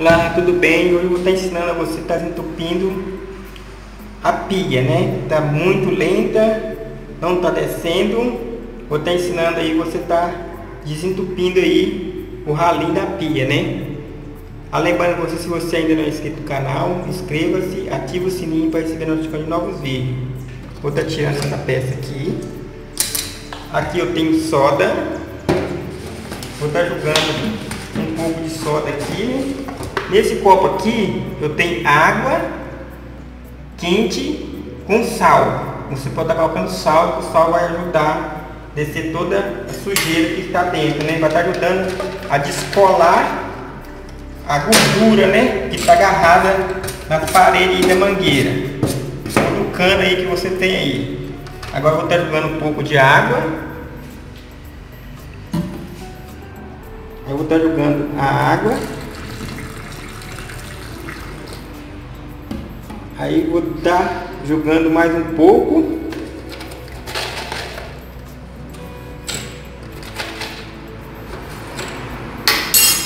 Olá, tudo bem? Hoje eu vou estar ensinando a você estar tá entupindo a pia, né? Tá muito lenta, não está descendo. Vou estar ensinando aí você tá desentupindo aí o ralinho da pia, né? Ah, lembrando você, se você ainda não é inscrito no canal, inscreva-se, ative o sininho para receber notificações de novos vídeos. Vou estar tirando essa peça aqui. Aqui eu tenho soda. Vou estar jogando um pouco de soda aqui, né? Nesse copo aqui eu tenho água quente com sal. Você pode estar colocando sal, o sal vai ajudar a descer toda a sujeira que está dentro, né? Vai estar ajudando a descolar a gordura, né? Que está agarrada nas paredes da mangueira. Do cano aí que você tem aí. Agora vou estar jogando um pouco de água. Eu vou estar jogando a água. Aí vou estar tá jogando mais um pouco.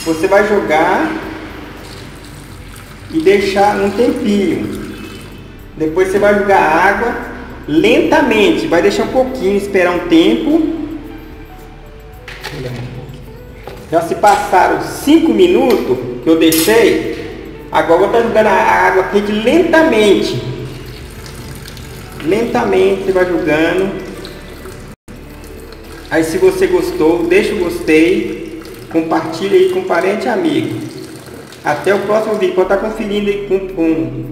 Você vai jogar e deixar um tempinho. Depois você vai jogar água lentamente, vai deixar um pouquinho, esperar um tempo. Já se passaram 5 minutos que eu deixei, Agora vou estar jogando a água quente lentamente. Lentamente você vai jogando. Aí se você gostou, deixa o gostei. Compartilha aí com parente e amigo. Até o próximo vídeo. Pode estar conferindo aí com, com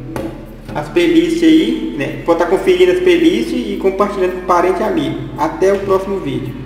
as playlists aí. Né? Pode estar conferindo as playlists e compartilhando com parente e amigo. Até o próximo vídeo.